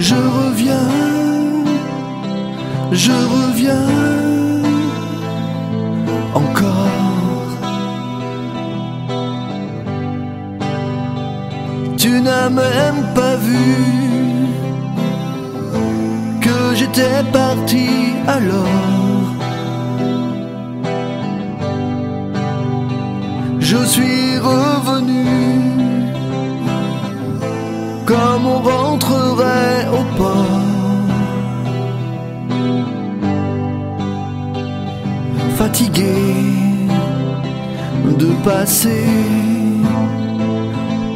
Je reviens, je reviens encore. Tu n'as même pas vu que j'étais parti alors. Je suis revenu comme on Fatigué de passer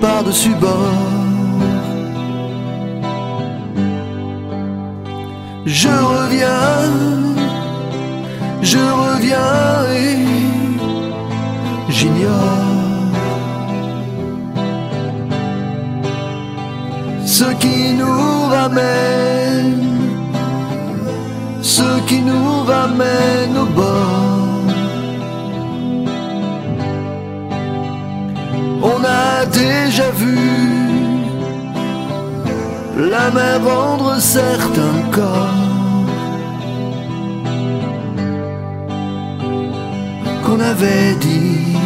par-dessus bord. Je reviens, je reviens et j'ignore ce qui nous ramène, ce qui nous ramène au bord. Déjà vu la mer rendre certains corps qu'on avait dit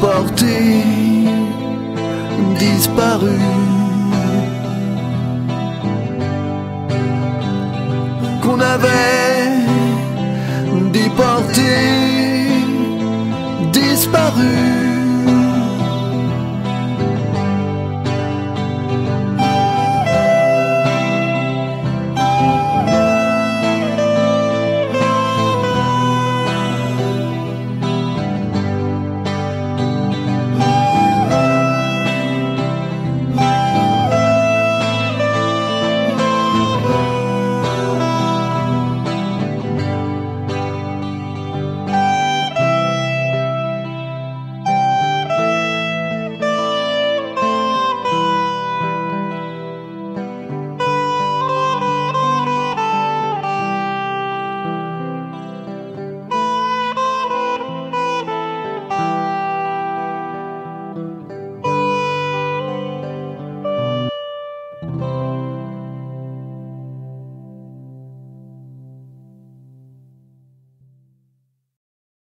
porter disparu. Qu'on avait déporté, disparu.